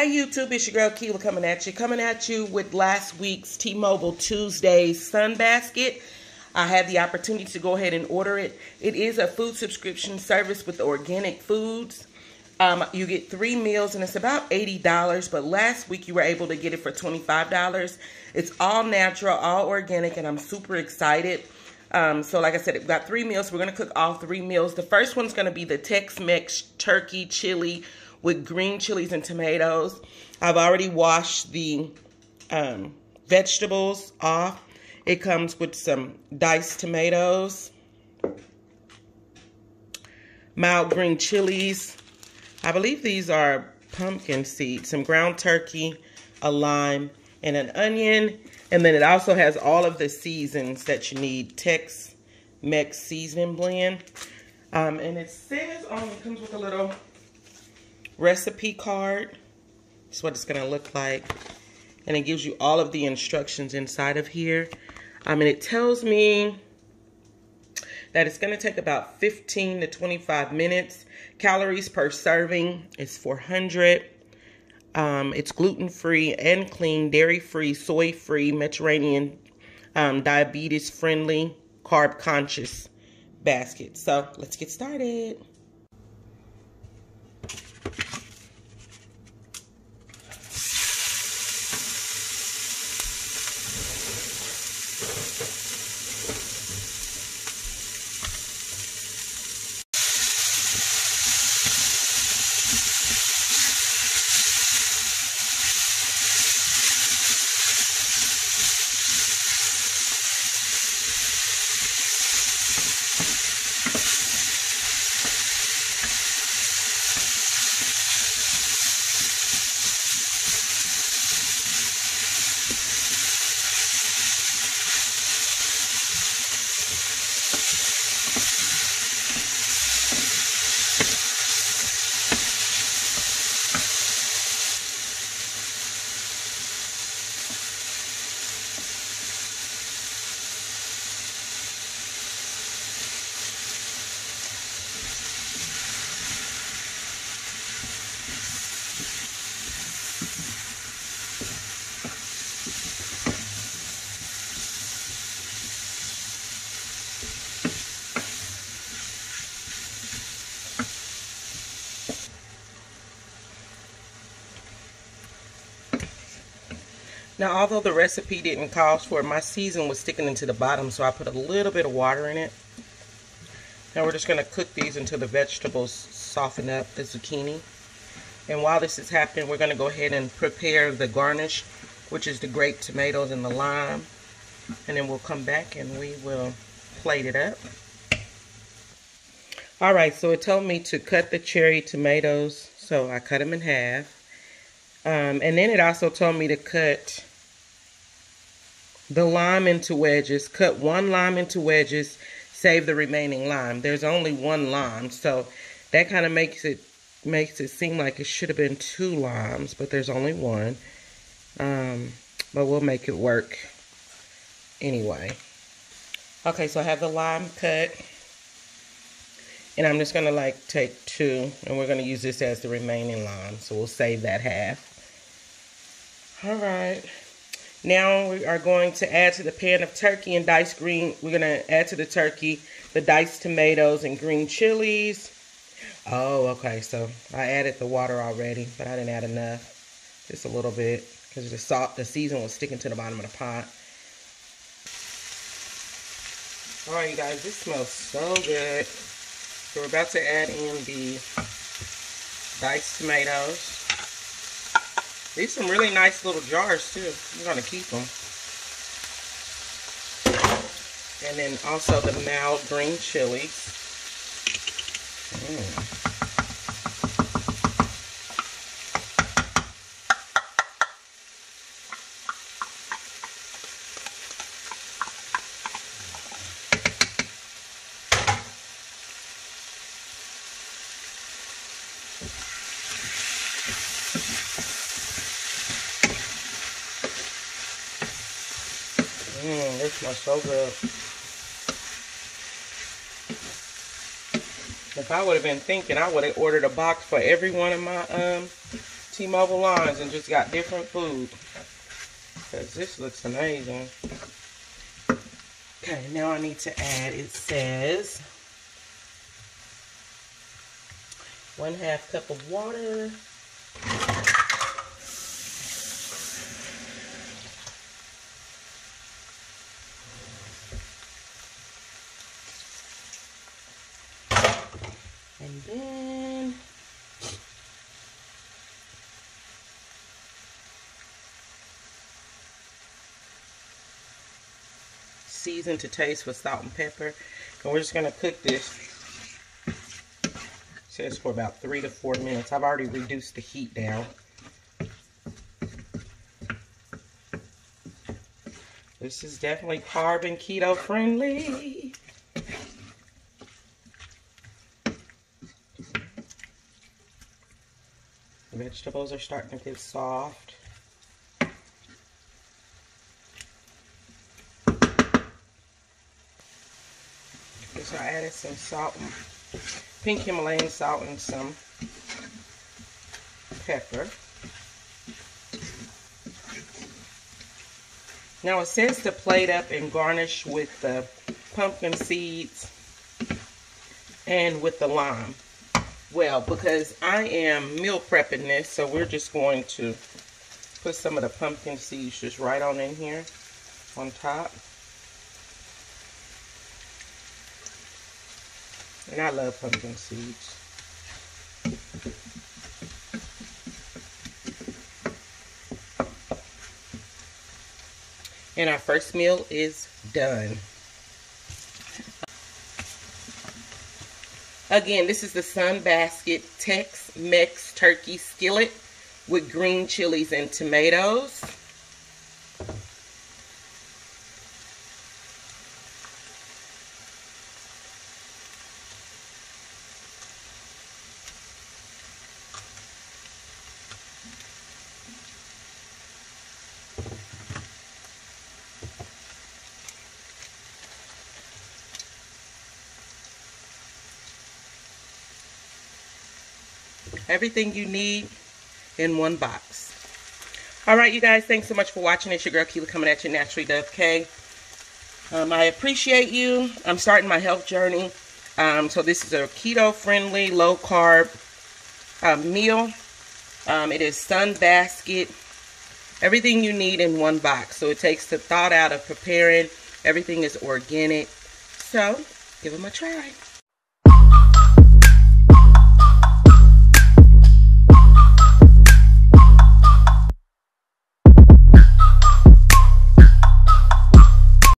Hey YouTube, it's your girl Keela coming at you. Coming at you with last week's T-Mobile Tuesday Sun Basket. I had the opportunity to go ahead and order it. It is a food subscription service with organic foods. Um, you get three meals and it's about $80, but last week you were able to get it for $25. It's all natural, all organic, and I'm super excited. Um, so like I said, we've got three meals. We're going to cook all three meals. The first one's going to be the Tex-Mex turkey chili with green chilies and tomatoes. I've already washed the um, vegetables off. It comes with some diced tomatoes, mild green chilies. I believe these are pumpkin seeds, some ground turkey, a lime, and an onion. And then it also has all of the seasons that you need. Tex-Mex seasoning blend. Um, and it says on, it comes with a little recipe card. That's what it's going to look like. And it gives you all of the instructions inside of here. Um, and it tells me that it's going to take about 15 to 25 minutes. Calories per serving is 400. Um, it's gluten-free and clean, dairy-free, soy-free, Mediterranean, um, diabetes-friendly, carb-conscious basket. So let's get started. Now, although the recipe didn't call for it, my season was sticking into the bottom, so I put a little bit of water in it. Now we're just going to cook these until the vegetables soften up, the zucchini. And while this is happening, we're going to go ahead and prepare the garnish, which is the grape tomatoes and the lime. And then we'll come back and we will plate it up. All right, so it told me to cut the cherry tomatoes, so I cut them in half. Um, and then it also told me to cut the lime into wedges. Cut one lime into wedges. Save the remaining lime. There's only one lime, so that kind of makes it makes it seem like it should have been two limes, but there's only one. Um, but we'll make it work anyway. Okay, so I have the lime cut. And I'm just going to like take two, and we're going to use this as the remaining lime. So we'll save that half. All right. Now we are going to add to the pan of turkey and diced green. We're going to add to the turkey the diced tomatoes and green chilies. Oh, okay. So I added the water already, but I didn't add enough. Just a little bit because the salt, the season was sticking to the bottom of the pot. All right, you guys, this smells so good. So we're about to add in the diced tomatoes. These some really nice little jars too. I'm gonna keep them. And then also the mild green chilies. Mm. Mmm, this smells so good. If I would have been thinking, I would have ordered a box for every one of my um, T-Mobile lines and just got different food. Because this looks amazing. Okay, now I need to add, it says, one half cup of water. And then season to taste with salt and pepper. And we're just going to cook this. Says for about three to four minutes. I've already reduced the heat down. This is definitely carb and keto friendly. Vegetables are starting to get soft. So I added some salt, pink Himalayan salt and some pepper. Now it says to plate up and garnish with the pumpkin seeds and with the lime. Well, because I am meal prepping this, so we're just going to put some of the pumpkin seeds just right on in here on top. And I love pumpkin seeds. And our first meal is done. Again, this is the Sunbasket Tex-Mex Turkey Skillet with green chilies and tomatoes. Everything you need in one box. All right, you guys, thanks so much for watching. It's your girl Keela coming at you naturally, DubK. Um, I appreciate you. I'm starting my health journey. Um, so this is a keto-friendly, low-carb uh, meal. Um, it is Sunbasket. Everything you need in one box. So it takes the thought out of preparing. Everything is organic. So, give them a try.